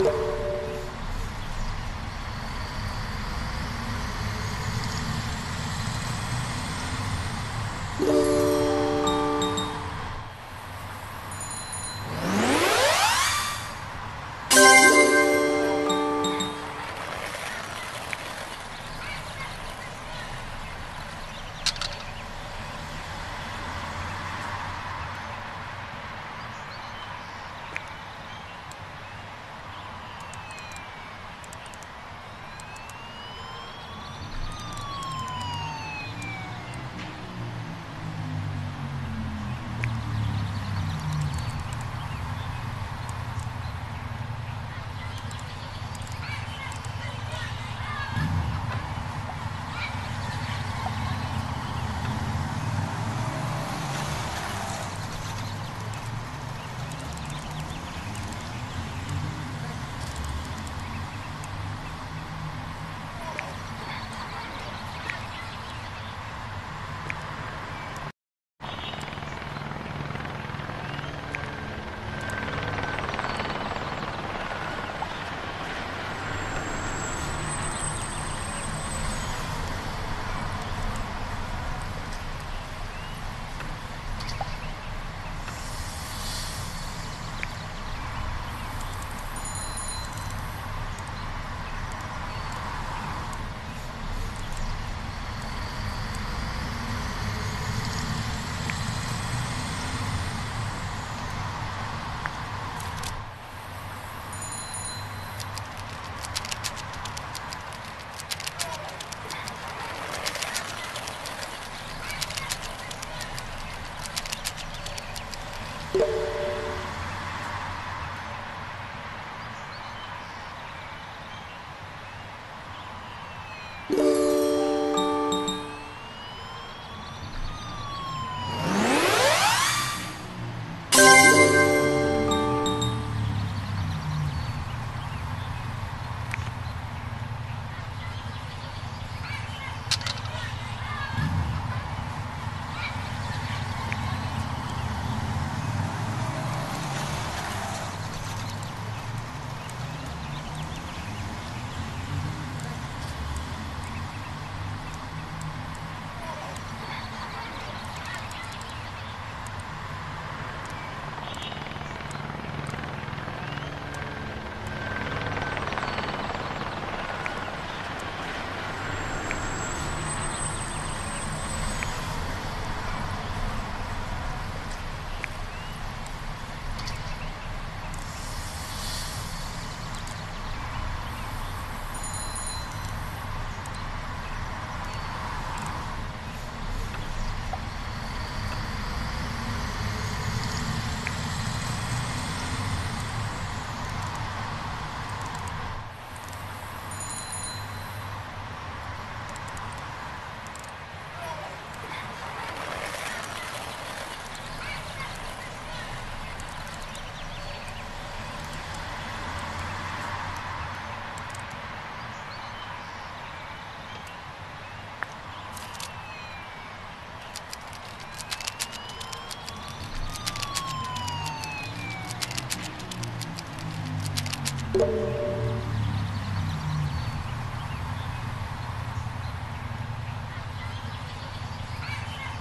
you.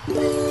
You